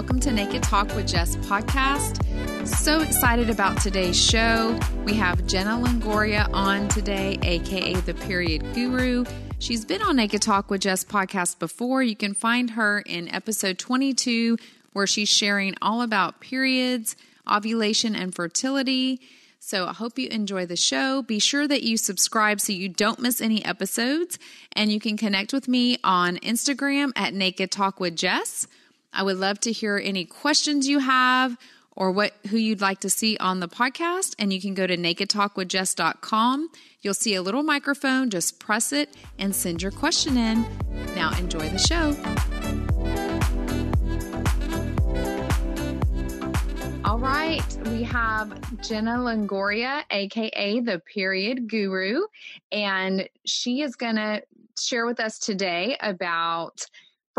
welcome to Naked Talk with Jess podcast. So excited about today's show. We have Jenna Longoria on today, aka the Period Guru. She's been on Naked Talk with Jess podcast before. You can find her in episode 22, where she's sharing all about periods, ovulation, and fertility. So I hope you enjoy the show. Be sure that you subscribe so you don't miss any episodes. And you can connect with me on Instagram at Naked Talk with Jess. I would love to hear any questions you have or what who you'd like to see on the podcast. And you can go to nakedtalkwithjess.com. You'll see a little microphone. Just press it and send your question in. Now enjoy the show. All right, we have Jenna Longoria, aka the Period Guru, and she is going to share with us today about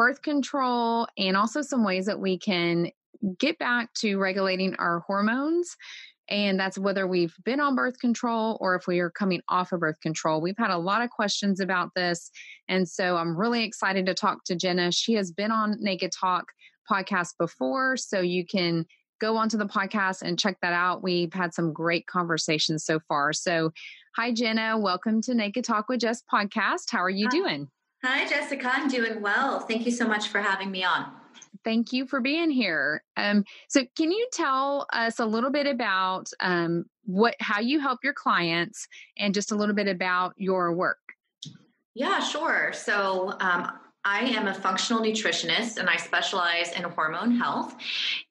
birth control and also some ways that we can get back to regulating our hormones. And that's whether we've been on birth control or if we are coming off of birth control. We've had a lot of questions about this. And so I'm really excited to talk to Jenna. She has been on Naked Talk podcast before, so you can go onto the podcast and check that out. We've had some great conversations so far. So, hi, Jenna. Welcome to Naked Talk with Jess podcast. How are you hi. doing? Hi, Jessica. I'm doing well. Thank you so much for having me on. Thank you for being here. Um, so, can you tell us a little bit about um, what how you help your clients and just a little bit about your work? Yeah, sure. So, um, I am a functional nutritionist and I specialize in hormone health.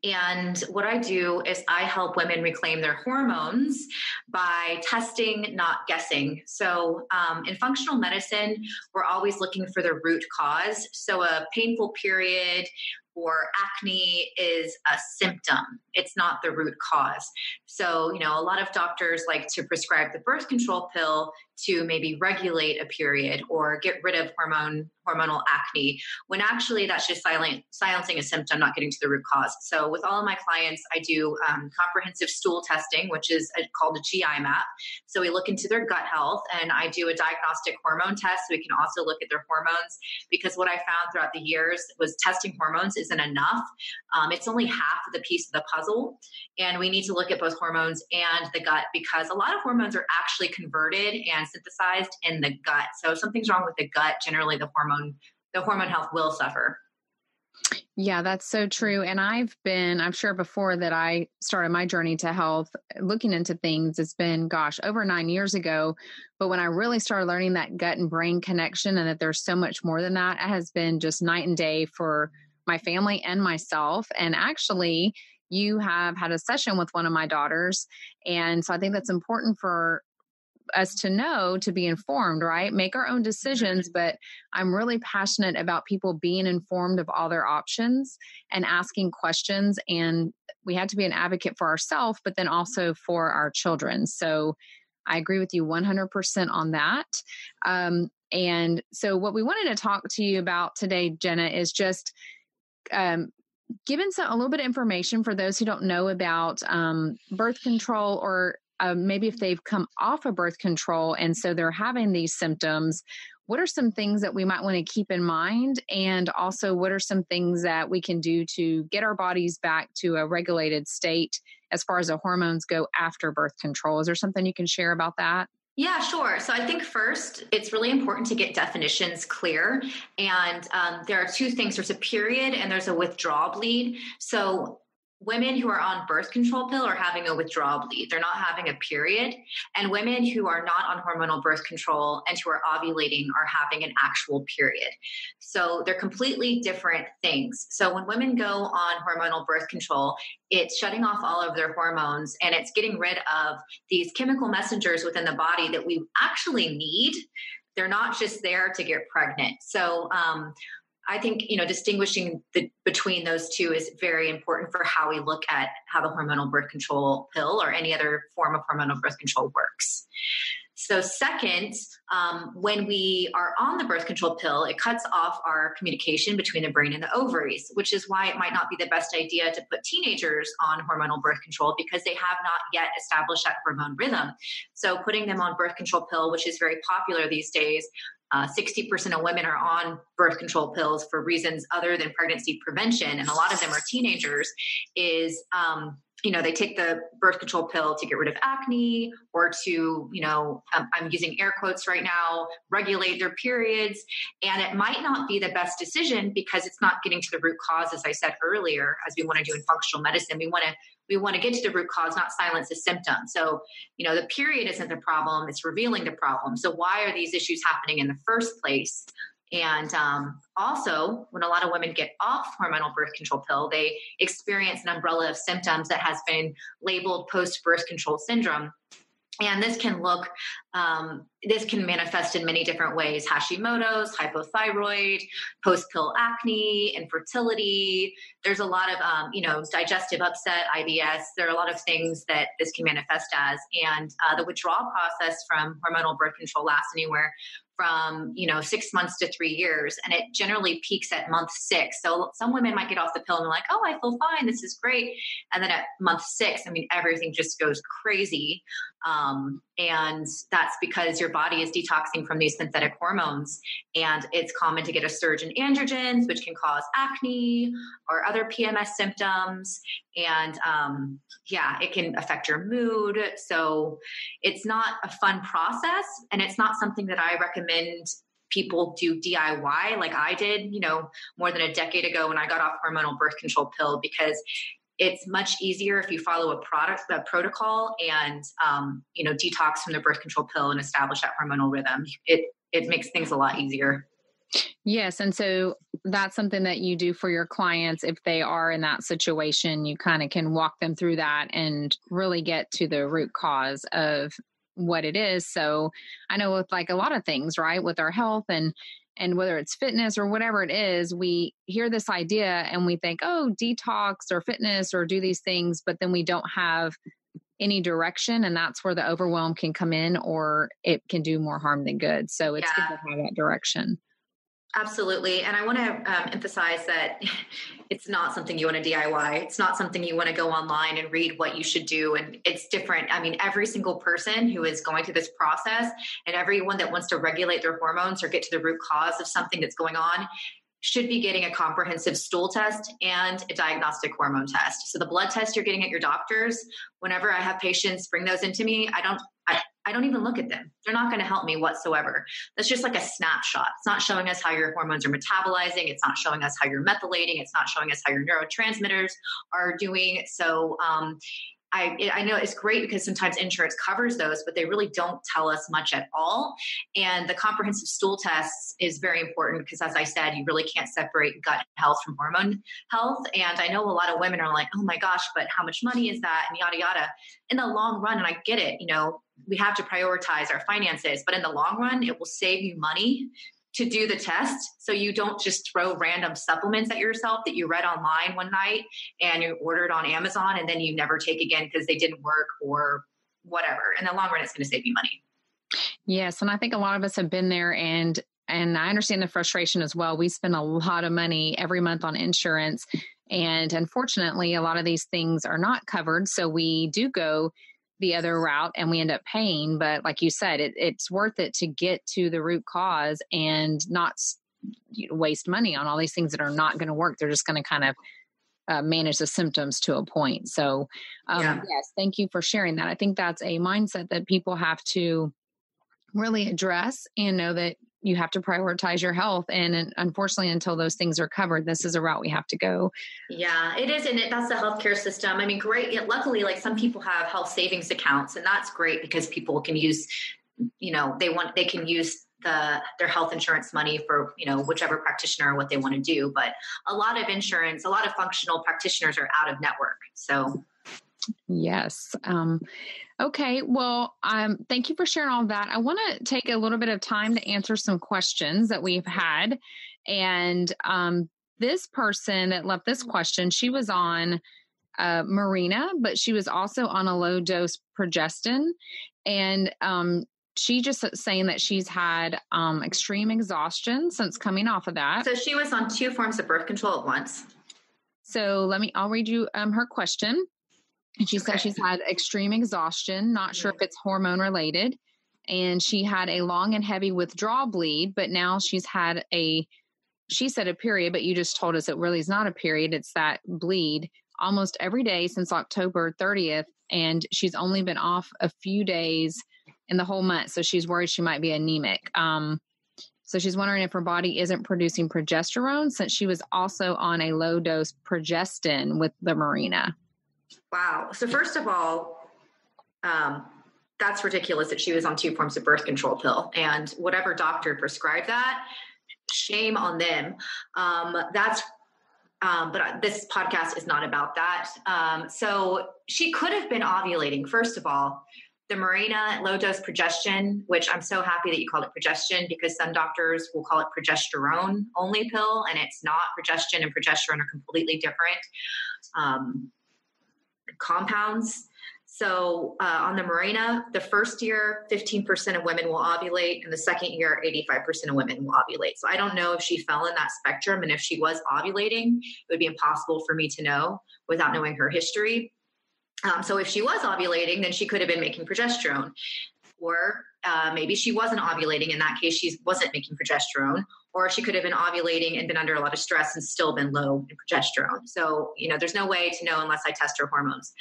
And what I do is I help women reclaim their hormones by testing, not guessing. So, um, in functional medicine, we're always looking for the root cause. So, a painful period or acne is a symptom, it's not the root cause. So, you know, a lot of doctors like to prescribe the birth control pill to maybe regulate a period or get rid of hormone hormonal acne when actually that's just silent, silencing a symptom not getting to the root cause. So with all of my clients i do um, comprehensive stool testing which is a, called a gi map. So we look into their gut health and i do a diagnostic hormone test. So we can also look at their hormones because what i found throughout the years was testing hormones isn't enough um, it's only half of the piece of the puzzle and we need to look at both hormones and the gut because a lot of hormones are actually converted and synthesized in the gut. So if something's wrong with the gut, generally the hormone the hormone health will suffer. Yeah, that's so true. And I've been, I'm sure before that I started my journey to health, looking into things, it's been, gosh, over nine years ago. But when I really started learning that gut and brain connection and that there's so much more than that, it has been just night and day for my family and myself. And actually, you have had a session with one of my daughters. And so I think that's important for us to know to be informed, right? Make our own decisions, but I'm really passionate about people being informed of all their options and asking questions. And we had to be an advocate for ourselves, but then also for our children. So I agree with you 100% on that. Um, and so, what we wanted to talk to you about today, Jenna, is just um, giving some, a little bit of information for those who don't know about um, birth control or uh, maybe if they've come off of birth control and so they're having these symptoms, what are some things that we might want to keep in mind? And also, what are some things that we can do to get our bodies back to a regulated state as far as the hormones go after birth control? Is there something you can share about that? Yeah, sure. So I think first, it's really important to get definitions clear. And um, there are two things there's a period and there's a withdrawal bleed. So women who are on birth control pill are having a withdrawal bleed. They're not having a period. And women who are not on hormonal birth control and who are ovulating are having an actual period. So they're completely different things. So when women go on hormonal birth control, it's shutting off all of their hormones and it's getting rid of these chemical messengers within the body that we actually need. They're not just there to get pregnant. So, um, I think you know distinguishing the, between those two is very important for how we look at how the hormonal birth control pill or any other form of hormonal birth control works. So, second, um, when we are on the birth control pill, it cuts off our communication between the brain and the ovaries, which is why it might not be the best idea to put teenagers on hormonal birth control because they have not yet established that hormone rhythm. So, putting them on birth control pill, which is very popular these days, uh, 60% of women are on birth control pills for reasons other than pregnancy prevention, and a lot of them are teenagers, is um, you know they take the birth control pill to get rid of acne or to you know um, i'm using air quotes right now regulate their periods. And it might not be the best decision because it's not getting to the root cause as i said earlier as we want to do in functional medicine. We want to we want to get to the root cause not silence the symptom so you know the period isn't the problem it's revealing the problem. So why are these issues happening in the first place and um, also, when a lot of women get off hormonal birth control pill, they experience an umbrella of symptoms that has been labeled post birth control syndrome. And this can look, um, this can manifest in many different ways Hashimoto's, hypothyroid, post pill acne, infertility. There's a lot of, um, you know, digestive upset, IBS. There are a lot of things that this can manifest as. And uh, the withdrawal process from hormonal birth control lasts anywhere from you know six months to three years and it generally peaks at month six so some women might get off the pill and they're like oh i feel fine this is great and then at month six i mean everything just goes crazy um, and that's because your body is detoxing from these synthetic hormones and it's common to get a surge in androgens which can cause acne or other pms symptoms and um, yeah it can affect your mood. So it's not a fun process and it's not something that i recommend people do DIY like I did, you know, more than a decade ago when I got off hormonal birth control pill because it's much easier if you follow a product a protocol and um, you know detox from the birth control pill and establish that hormonal rhythm. It it makes things a lot easier. Yes and so that's something that you do for your clients. If they are in that situation you kind of can walk them through that and really get to the root cause of what it is. So i know with like a lot of things right with our health and and whether it's fitness or whatever it is, we hear this idea and we think, oh, detox or fitness or do these things, but then we don't have any direction. And that's where the overwhelm can come in or it can do more harm than good. So it's yeah. good to have that direction. Absolutely. And I want to um, emphasize that it's not something you want to DIY. It's not something you want to go online and read what you should do. And it's different. I mean, every single person who is going through this process and everyone that wants to regulate their hormones or get to the root cause of something that's going on should be getting a comprehensive stool test and a diagnostic hormone test. So the blood test you're getting at your doctor's, whenever I have patients bring those into me, I don't I, don't even look at them. They're not going to help me whatsoever. That's just like a snapshot. It's not showing us how your hormones are metabolizing. It's not showing us how you're methylating. It's not showing us how your neurotransmitters are doing. So, um, I, I know it's great because sometimes insurance covers those, but they really don't tell us much at all. And the comprehensive stool tests is very important because, as I said, you really can't separate gut health from hormone health. And I know a lot of women are like, oh my gosh, but how much money is that? And yada, yada. In the long run, and I get it, you know, we have to prioritize our finances, but in the long run, it will save you money to do the test so you don't just throw random supplements at yourself that you read online one night and you ordered on Amazon and then you never take again because they didn't work or whatever. In the long run, it's going to save you money. Yes, and I think a lot of us have been there and and I understand the frustration as well. We spend a lot of money every month on insurance and unfortunately a lot of these things are not covered so we do go the other route and we end up paying. But like you said, it, it's worth it to get to the root cause and not waste money on all these things that are not going to work. They're just going to kind of uh, manage the symptoms to a point. So, um, yeah. yes, thank you for sharing that. I think that's a mindset that people have to really address and know that you have to prioritize your health. And unfortunately until those things are covered this is a route we have to go. Yeah it is. And it, that's the healthcare system. I mean great luckily like some people have health savings accounts and that's great because people can use you know they want they can use the their health insurance money for you know whichever practitioner what they want to do. But a lot of insurance a lot of functional practitioners are out of network. So Yes. Um, okay. Well, um, thank you for sharing all that. I want to take a little bit of time to answer some questions that we've had. And um, this person that left this question, she was on uh, Mirena, but she was also on a low dose progestin. And um, she just saying that she's had um, extreme exhaustion since coming off of that. So she was on two forms of birth control at once. So let me, I'll read you um, her question. And she okay. says she's had extreme exhaustion, not sure if it's hormone related. and she had a long and heavy withdrawal bleed, but now she's had a she said a period, but you just told us it really is not a period. It's that bleed almost every day since October 30th. And she's only been off a few days in the whole month. So she's worried she might be anemic. Um, so she's wondering if her body isn't producing progesterone since she was also on a low dose progestin with the Mirena. Wow. So, first of all, um, that's ridiculous that she was on two forms of birth control pill. And whatever doctor prescribed that, shame on them. Um, that's um, but this podcast is not about that. Um, so she could have been ovulating, first of all. The Mirena low dose progestin, which I'm so happy that you called it progestin because some doctors will call it progesterone only pill, and it's not. Progestin and progesterone are completely different um, compounds. So uh, on the Mirena, the first year, 15% of women will ovulate, and the second year, 85% of women will ovulate. So I don't know if she fell in that spectrum, and if she was ovulating, it would be impossible for me to know without knowing her history. Um, so if she was ovulating, then she could have been making progesterone. Or uh, maybe she wasn't ovulating. In that case, she wasn't making progesterone or she could have been ovulating and been under a lot of stress and still been low in progesterone. So, you know, there's no way to know unless I test her hormones.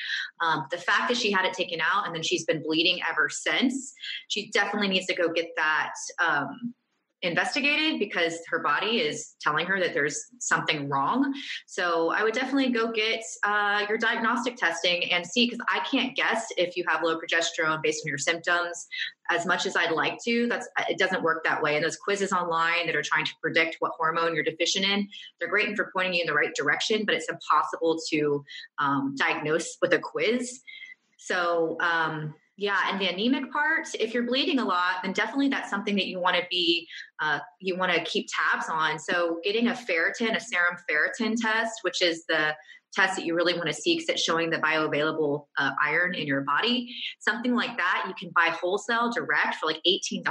Um, the fact that she had it taken out and then she's been bleeding ever since, she definitely needs to go get that um, investigated because her body is telling her that there's something wrong. So I would definitely go get uh, your diagnostic testing and see because I can't guess if you have low progesterone based on your symptoms. As much as I'd like to, that's it doesn't work that way. And those quizzes online that are trying to predict what hormone you're deficient in, they're great for pointing you in the right direction, but it's impossible to um, diagnose with a quiz. So um, yeah, and the anemic part, if you're bleeding a lot, then definitely that's something that you want to be, uh, you want to keep tabs on. So getting a ferritin, a serum ferritin test, which is the test that you really want to see because it's showing the bioavailable uh, iron in your body. Something like that, you can buy wholesale direct for like $18.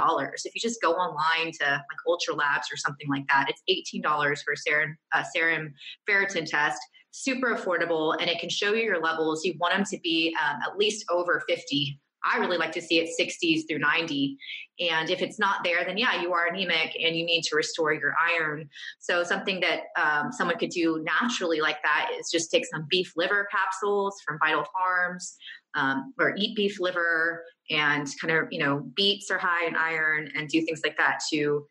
If you just go online to like Ultra Labs or something like that, it's $18 for a serum, uh, serum ferritin test super affordable and it can show you your levels. You want them to be um, at least over 50 I really like to see it 60s through 90. And if it's not there, then yeah, you are anemic and you need to restore your iron. So, something that um, someone could do naturally like that is just take some beef liver capsules from Vital Farms um, or eat beef liver and kind of, you know, beets are high in iron and do things like that to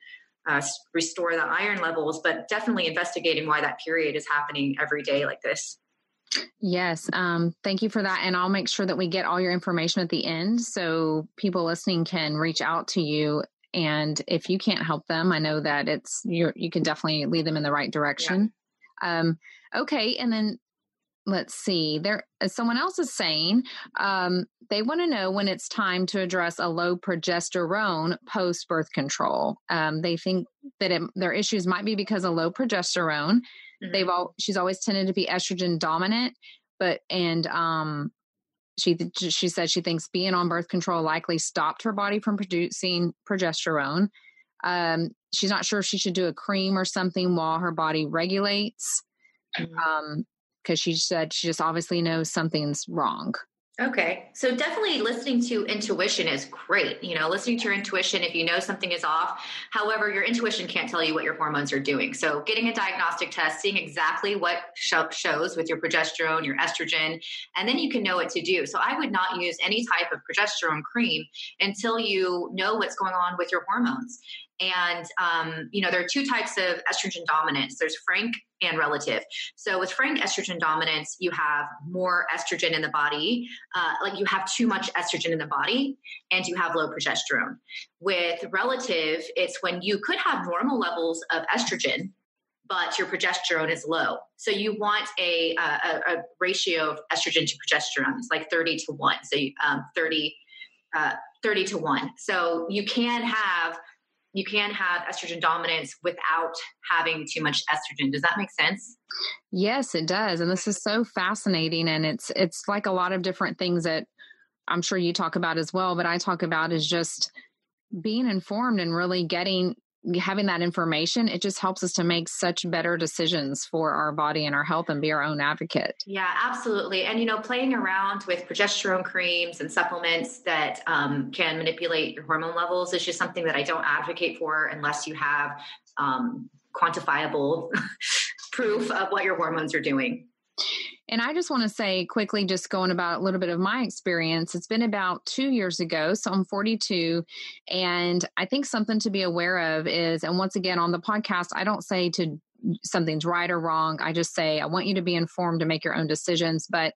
uh, restore the iron levels, but definitely investigating why that period is happening every day like this. Yes. Um, thank you for that. And I'll make sure that we get all your information at the end so people listening can reach out to you. And if you can't help them, I know that it's you you can definitely lead them in the right direction. Yeah. Um, okay. And then let's see there as someone else is saying um, they want to know when it's time to address a low progesterone post birth control um, they think that it, their issues might be because of low progesterone Mm-hmm. They've all she's always tended to be estrogen dominant, but and um she she said she thinks being on birth control likely stopped her body from producing progesterone. Um, she's not sure if she should do a cream or something while her body regulates. Mm-hmm. Um, because she said she just obviously knows something's wrong. Okay. So definitely listening to intuition is great. You know, listening to your intuition if you know something is off. However, your intuition can't tell you what your hormones are doing. So getting a diagnostic test, seeing exactly what shows with your progesterone, your estrogen, and then you can know what to do. So I would not use any type of progesterone cream until you know what's going on with your hormones. And, um, you know, there are two types of estrogen dominance there's frank and relative. So, with frank estrogen dominance, you have more estrogen in the body, uh, like you have too much estrogen in the body, and you have low progesterone. With relative, it's when you could have normal levels of estrogen, but your progesterone is low. So you want a, a, a ratio of estrogen to progesterone. It's like 30 to 1. So um, 30, uh, 30 to 1. So you can have you can have estrogen dominance without having too much estrogen. Does that make sense? Yes, it does. And this is so fascinating and it's it's like a lot of different things that I'm sure you talk about as well, but I talk about is just being informed and really getting having that information, it just helps us to make such better decisions for our body and our health and be our own advocate. Yeah, absolutely. And, you know, playing around with progesterone creams and supplements that um, can manipulate your hormone levels is just something that I don't advocate for unless you have um, quantifiable proof of what your hormones are doing. And I just want to say quickly, just going about a little bit of my experience. It's been about two years ago. So I'm 42. And I think something to be aware of is, and once again, on the podcast, I don't say to something's right or wrong. I just say, I want you to be informed to make your own decisions. But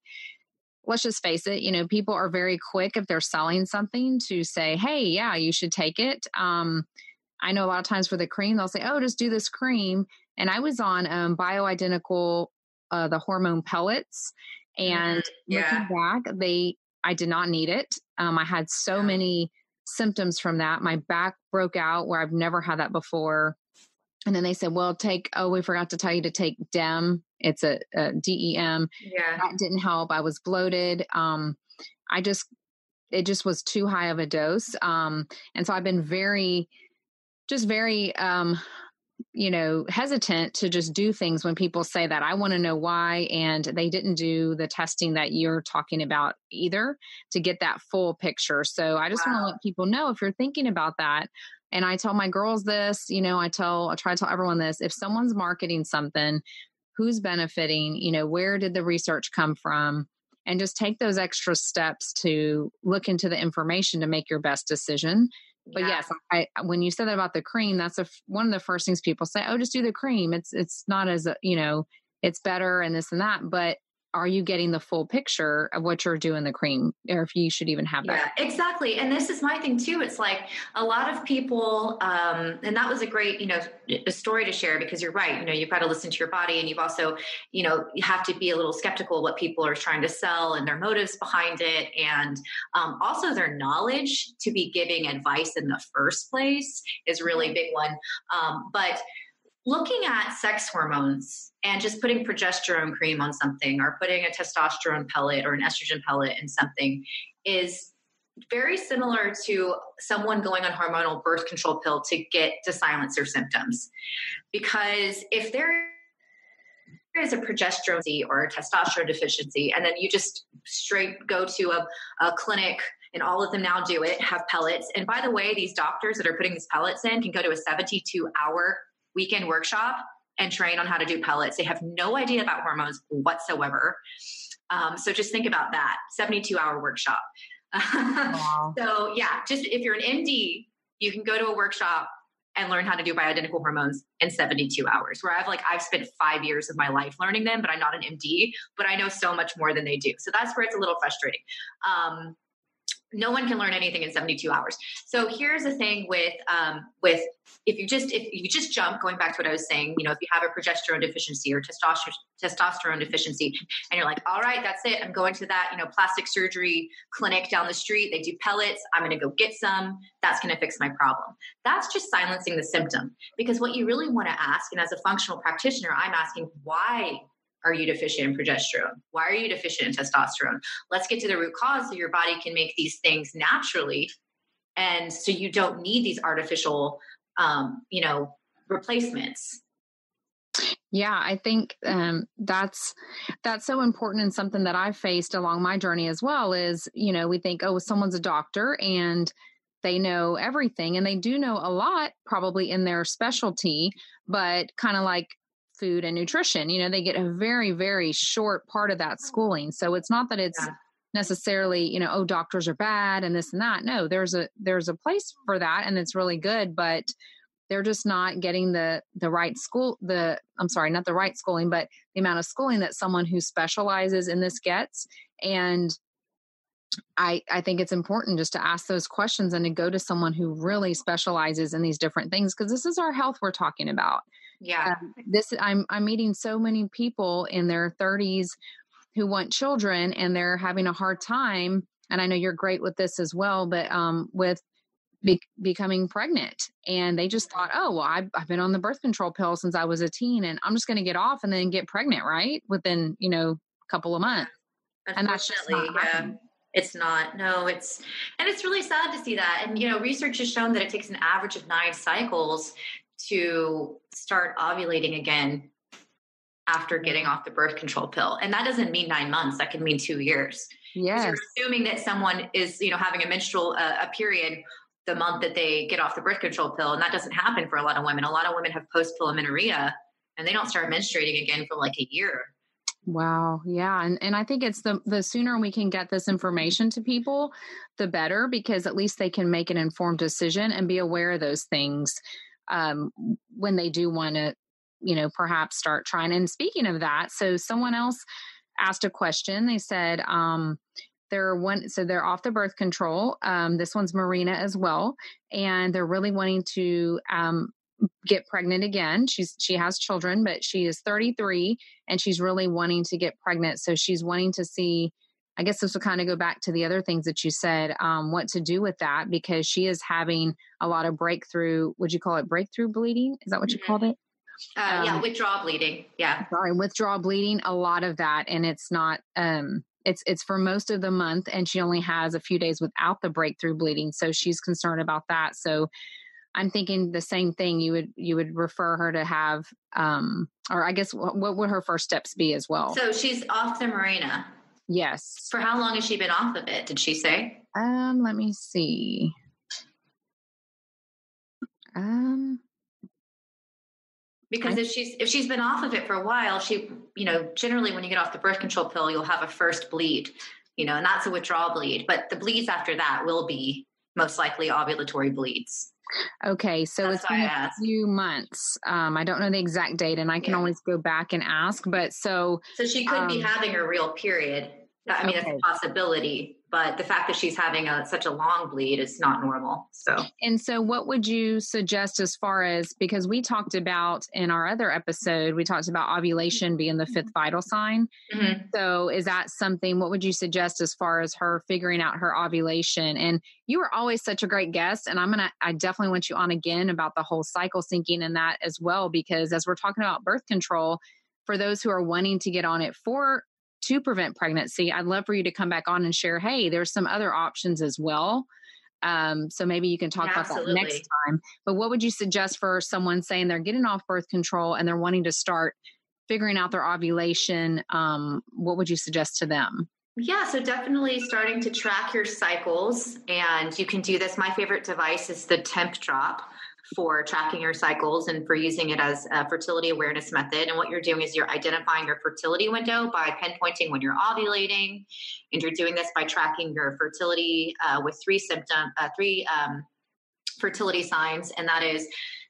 let's just face it, you know, people are very quick if they're selling something to say, hey, yeah, you should take it. Um, I know a lot of times for the cream, they'll say, oh, just do this cream. And I was on um, bioidentical uh, the hormone pellets. And mm-hmm. yeah. looking back, they I did not need it. Um, I had so yeah. many symptoms from that. My back broke out where I've never had that before. And then they said, well, take, oh, we forgot to tell you to take DIM. It's a, a DIM. Yeah. That didn't help. I was bloated. Um, I just, it just was too high of a dose. Um, and so I've been very, just very um, you know hesitant to just do things when people say that. I want to know why and they didn't do the testing that you're talking about either to get that full picture. So i just wow. want to let people know if you're thinking about that and i tell my girls this you know i tell i try to tell everyone this if someone's marketing something who's benefiting? You know where did the research come from? And just take those extra steps to look into the information to make your best decision but yeah. yes, I, when you said that about the cream, that's a, one of the first things people say. Oh, just do the cream. It's it's not as you know, it's better and this and that. But are you getting the full picture of what you're doing the cream or if you should even have that? Yeah exactly. And this is my thing too. It's like a lot of people um, and that was a great you know a story to share because you're right. You know you've got to listen to your body and you've also you know you have to be a little skeptical of what people are trying to sell and their motives behind it. And um, also their knowledge to be giving advice in the first place is really a big one. Um, but looking at sex hormones and just putting progesterone cream on something or putting a testosterone pellet or an estrogen pellet in something is very similar to someone going on hormonal birth control pill to get to silence their symptoms. Because if there is a progesterone or a testosterone deficiency and then you just straight go to a, a clinic and all of them now do it have pellets. And by the way these doctors that are putting these pellets in can go to a 72 hour weekend workshop and train on how to do pellets. They have no idea about hormones whatsoever. Um, so just think about that 72 hour workshop. Wow. so, yeah, just if you're an MD, you can go to a workshop and learn how to do bioidentical hormones in 72 hours where i've like i've spent five years of my life learning them but i'm not an md but i know so much more than they do so that's where it's a little frustrating um, no one can learn anything in 72 hours. So here's the thing with um, with if you just if you just jump going back to what i was saying you know if you have a progesterone deficiency or testosterone testosterone deficiency and you're like all right that's it i'm going to that you know plastic surgery clinic down the street they do pellets i'm going to go get some that's going to fix my problem. That's just silencing the symptom because what you really want to ask and as a functional practitioner i'm asking why are you deficient in progesterone? Why are you deficient in testosterone? Let's get to the root cause so your body can make these things naturally. And so you don't need these artificial, um, you know, replacements. Yeah, I think um, that's that's so important and something that I've faced along my journey as well. Is you know we think oh someone's a doctor and they know everything and they do know a lot probably in their specialty, but kind of like food and nutrition. You know, they get a very, very short part of that schooling. So it's not that it's yeah. necessarily, you know, oh, doctors are bad and this and that. No, there's a there's a place for that and it's really good, but they're just not getting the the right school the I'm sorry, not the right schooling, but the amount of schooling that someone who specializes in this gets. And I, I think it's important just to ask those questions and to go to someone who really specializes in these different things because this is our health we're talking about. Yeah. Um, this I'm I'm meeting so many people in their 30s who want children and they're having a hard time and I know you're great with this as well but um with be- becoming pregnant and they just thought oh well I've, I've been on the birth control pill since i was a teen and i'm just going to get off and then get pregnant right within you know a couple of months and that's just not yeah It's not. No, it's and it's really sad to see that. And you know, research has shown that it takes an average of nine cycles to start ovulating again after getting off the birth control pill. And that doesn't mean nine months. That can mean two years. Yes. You're assuming that someone is, you know, having a menstrual uh, a period the month that they get off the birth control pill, and that doesn't happen for a lot of women. A lot of women have post pill amenorrhea, and they don't start menstruating again for like a year. Wow. Yeah. And and I think it's the the sooner we can get this information to people, the better because at least they can make an informed decision and be aware of those things um, when they do want to, you know, perhaps start trying. And speaking of that, so someone else asked a question. They said, um, they're one so they're off the birth control um, this one's Mirena as well and they're really wanting to um, get pregnant again. She's she has children, but she is 33 and she's really wanting to get pregnant. So she's wanting to see I guess this will kind of go back to the other things that you said, um, what to do with that because she is having a lot of breakthrough. Would you call it breakthrough bleeding? Is that what you mm-hmm. called it? Uh, um, yeah, withdrawal bleeding. Yeah. Sorry, withdrawal bleeding. A lot of that, and it's not. Um, it's it's for most of the month, and she only has a few days without the breakthrough bleeding, so she's concerned about that. So I'm thinking the same thing. You would you would refer her to have, um, or I guess what, what would her first steps be as well? So she's off the Mirena. Yes. For how long has she been off of it? Did she say? Um, let me see. Um, because if she's if she's been off of it for a while, she you know generally when you get off the birth control pill, you'll have a first bleed, you know, and that's a withdrawal bleed. But the bleeds after that will be most likely ovulatory bleeds. Okay, so That's it's been a few months. Um, I don't know the exact date, and I can yeah. always go back and ask. But so, so she could um, be having a real period. I mean, okay. it's a possibility but the fact that she's having a, such a long bleed is not normal so. And so what would you suggest as far as because we talked about in our other episode we talked about ovulation being the fifth vital sign. Mm-hmm. so is that something what would you suggest as far as her figuring out her ovulation? And you were always such a great guest and i'm gonna i definitely want you on again about the whole cycle syncing and that as well because as we're talking about birth control for those who are wanting to get on it for to prevent pregnancy, I'd love for you to come back on and share, hey, there's some other options as well. Um, so maybe you can talk about that next time. But what would you suggest for someone saying they're getting off birth control and they're wanting to start figuring out their ovulation? Um, what would you suggest to them? Yeah, so definitely starting to track your cycles. And you can do this. My favorite device is the Tempdrop for tracking your cycles and for using it as a fertility awareness method. And what you're doing is you're identifying your fertility window by pinpointing when you're ovulating, and you're doing this by tracking your fertility uh, with three symptom, uh, three um, fertility signs, and that is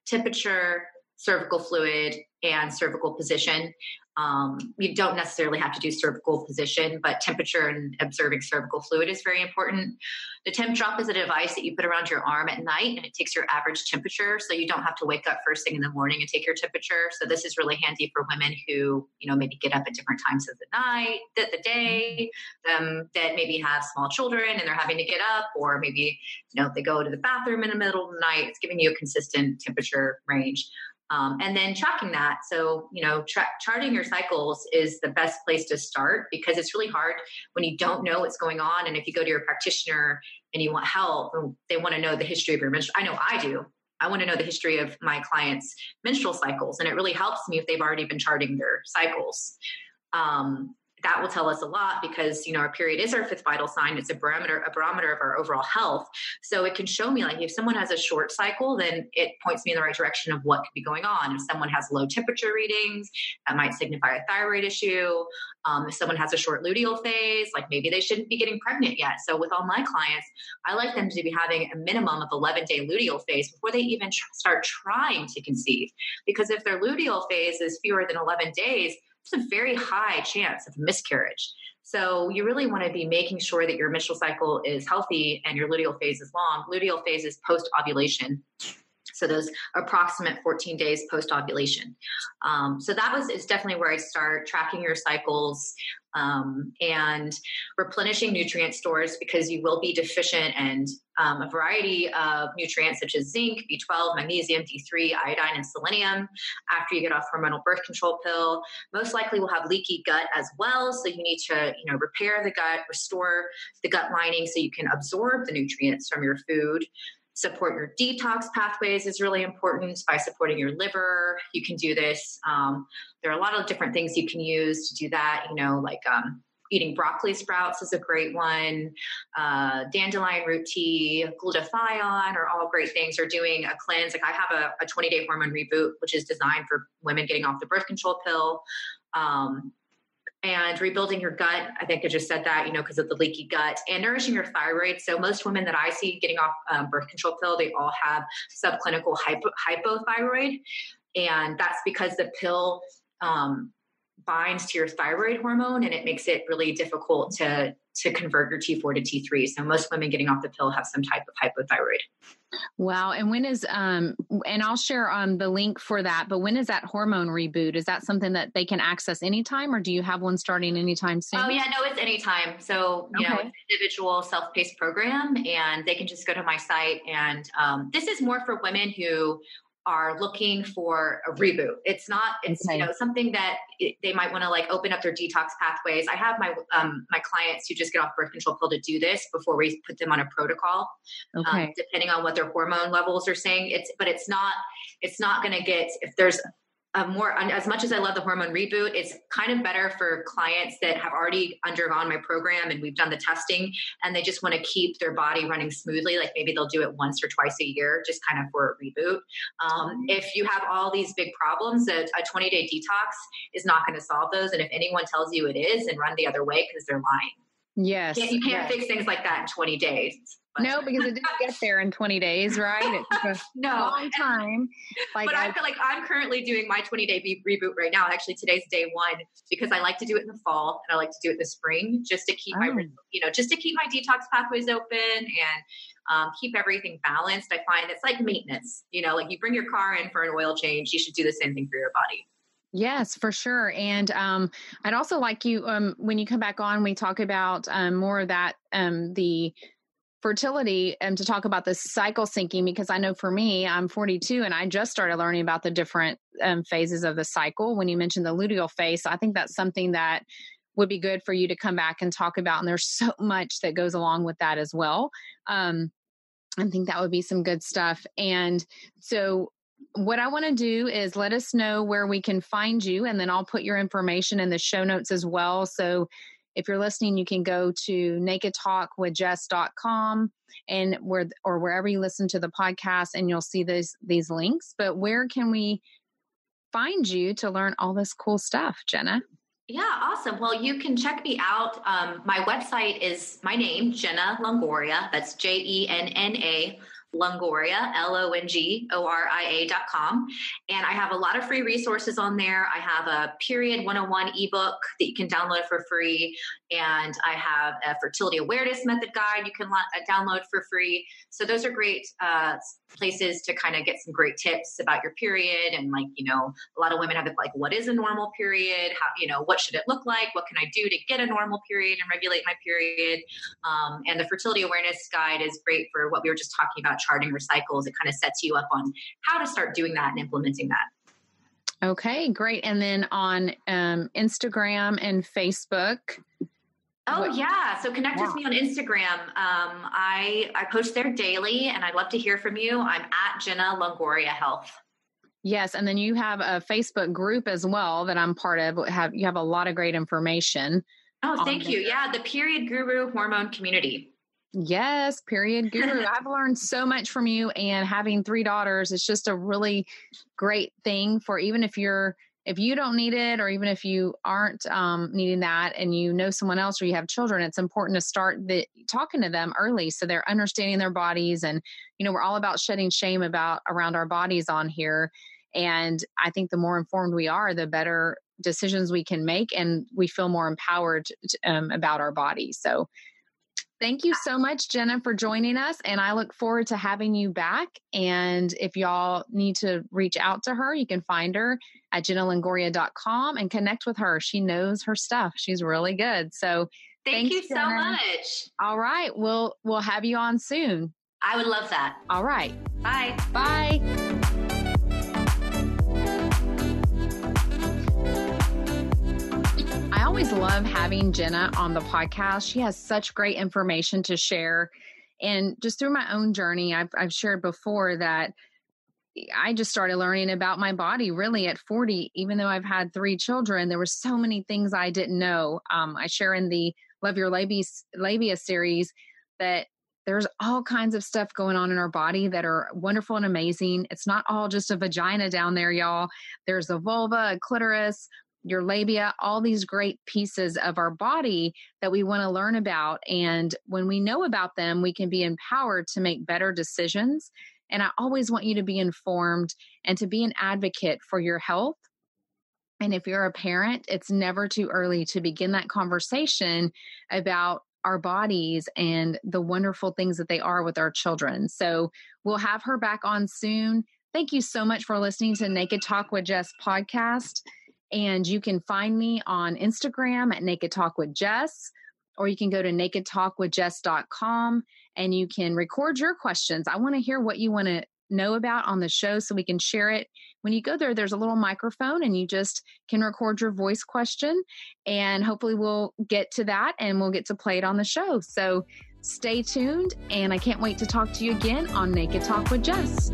temperature, cervical fluid, and cervical position. Um, you don't necessarily have to do cervical position, but temperature and observing cervical fluid is very important. The Tempdrop is a device that you put around your arm at night and it takes your average temperature. So you don't have to wake up first thing in the morning and take your temperature. So this is really handy for women who, you know, maybe get up at different times of the night, the, the day, um, that maybe have small children and they're having to get up, or maybe, you know, they go to the bathroom in the middle of the night. It's giving you a consistent temperature range. Um, and then tracking that. So, you know, tra- charting your cycles is the best place to start because it's really hard when you don't know what's going on. And if you go to your practitioner and you want help, they want to know the history of your menstrual. I know I do. I want to know the history of my clients' menstrual cycles, and it really helps me if they've already been charting their cycles. Um, that will tell us a lot because you know our period is our fifth vital sign. It's a barometer a barometer of our overall health. So it can show me like if someone has a short cycle then it points me in the right direction of what could be going on. If someone has low temperature readings that might signify a thyroid issue. Um, if someone has a short luteal phase like maybe they shouldn't be getting pregnant yet. So with all my clients i like them to be having a minimum of 11 day luteal phase before they even tr- start trying to conceive. Because if their luteal phase is fewer than 11 days there's a very high chance of miscarriage. So you really want to be making sure that your menstrual cycle is healthy and your luteal phase is long. Luteal phase is post ovulation. so those approximate 14 days post ovulation um, so that was is definitely where i start tracking your cycles um, and replenishing nutrient stores because you will be deficient in um, a variety of nutrients such as zinc b12 magnesium d3 iodine and selenium after you get off hormonal birth control pill. Most likely will have leaky gut as well so you need to you know repair the gut restore the gut lining so you can absorb the nutrients from your food support your detox pathways is really important by supporting your liver. You can do this um, there are a lot of different things you can use to do that you know like um, eating broccoli sprouts is a great one uh, dandelion root tea glutathione are all great things or doing a cleanse like i have a, a 20 day hormone reboot which is designed for women getting off the birth control pill um, and rebuilding your gut. I think I just said that, you know, because of the leaky gut and nourishing your thyroid. So most women that I see getting off um, birth control pill, they all have subclinical hypo, hypothyroid, and that's because the pill um, binds to your thyroid hormone and it makes it really difficult to to convert your T4 to T3. So most women getting off the pill have some type of hypothyroid. Wow. And when is um and I'll share um the link for that, but when is that hormone reboot? Is that something that they can access anytime or do you have one starting anytime soon? Oh yeah, no, it's anytime. So, you okay. know, it's individual self-paced program and they can just go to my site and um, this is more for women who are looking for a reboot. It's not, it's okay. you know something that it, they might want to like open up their detox pathways. I have my um, my clients who just get off birth control pill to do this before we put them on a protocol. Um, okay. Um, depending on what their hormone levels are saying, it's but it's not it's not going to get if there's a more as much as I love the hormone reboot, it's kind of better for clients that have already undergone my program and we've done the testing and they just want to keep their body running smoothly. Like maybe they'll do it once or twice a year, just kind of for a reboot. Um, if you have all these big problems, a, a 20 day detox is not going to solve those. And if anyone tells you it is, and run the other way because they're lying. Yes. You can't, you can't yes. fix things like that in 20 days. No, because it didn't get there in 20 days, right? It took a no. long time. Like but I, I feel like I'm currently doing my 20 day be- reboot right now. Actually, today's day one because I like to do it in the fall and I like to do it in the spring just to keep oh. my, you know, just to keep my detox pathways open and um, keep everything balanced. I find it's like maintenance. You know, like you bring your car in for an oil change, you should do the same thing for your body. Yes, for sure. And um, I'd also like you um, when you come back on, we talk about um, more of that um, the fertility and to talk about the cycle syncing because I know for me, I'm 42 and I just started learning about the different um, phases of the cycle. When you mentioned the luteal phase, I think that's something that would be good for you to come back and talk about. And there's so much that goes along with that as well. Um, I think that would be some good stuff. And so, what I want to do is let us know where we can find you, and then I'll put your information in the show notes as well. So if you're listening, you can go to nakedtalkwithjess.com and where or wherever you listen to the podcast and you'll see these these links. But where can we find you to learn all this cool stuff, Jenna? Yeah, awesome. Well, you can check me out. Um, my website is my name, Jenna Longoria. That's J E N N A Longoria, L O N G O R I A dot com. And I have a lot of free resources on there. I have a period 101 ebook that you can download for free. And I have a fertility awareness method guide you can uh, download for free. So those are great uh, places to kind of get some great tips about your period. And like, you know, a lot of women have it like, what is a normal period? How, you know, what should it look like? What can I do to get a normal period and regulate my period? Um, and the fertility awareness guide is great for what we were just talking about charting recycles. It kind of sets you up on how to start doing that and implementing that. Okay, great. And then on um, Instagram and Facebook. Oh what? yeah, so connect with me on Instagram. Um, I I post there daily, and I'd love to hear from you. I'm at Jenna Longoria Health. Yes, and then you have a Facebook group as well that I'm part of. Have you have a lot of great information? Oh, thank you. Yeah, the Period Guru Hormone Community. Yes, period guru. I've learned so much from you and having three daughters it's just a really great thing for even if you're if you don't need it or even if you aren't um, needing that and you know someone else or you have children it's important to start the, talking to them early so they're understanding their bodies and you know we're all about shedding shame about around our bodies on here and i think the more informed we are the better decisions we can make and we feel more empowered um, about our bodies so Thank you so much, Jenna, for joining us. And I look forward to having you back. And if y'all need to reach out to her, you can find her at jennalongoria.com and connect with her. She knows her stuff. She's really good. So thank you Jenna. so much. All right. We'll we'll have you on soon. I would love that. All right. Bye. Bye. Always love having Jenna on the podcast. She has such great information to share. And just through my own journey, I've, I've shared before that I just started learning about my body really at 40, even though I've had three children. There were so many things I didn't know. Um, I share in the Love Your Labia, Labia series that there's all kinds of stuff going on in our body that are wonderful and amazing. It's not all just a vagina down there, y'all. There's a vulva, a clitoris, your labia, all these great pieces of our body that we want to learn about. And when we know about them, we can be empowered to make better decisions. And I always want you to be informed and to be an advocate for your health. And if you're a parent, it's never too early to begin that conversation about our bodies and the wonderful things that they are with our children. So we'll have her back on soon. Thank you so much for listening to Naked Talk with Jess podcast. And you can find me on Instagram at Naked Talk with Jess, or you can go to nakedtalkwithjess.com and you can record your questions. I want to hear what you want to know about on the show so we can share it. When you go there, there's a little microphone and you just can record your voice question. And hopefully, we'll get to that and we'll get to play it on the show. So stay tuned. And I can't wait to talk to you again on Naked Talk with Jess.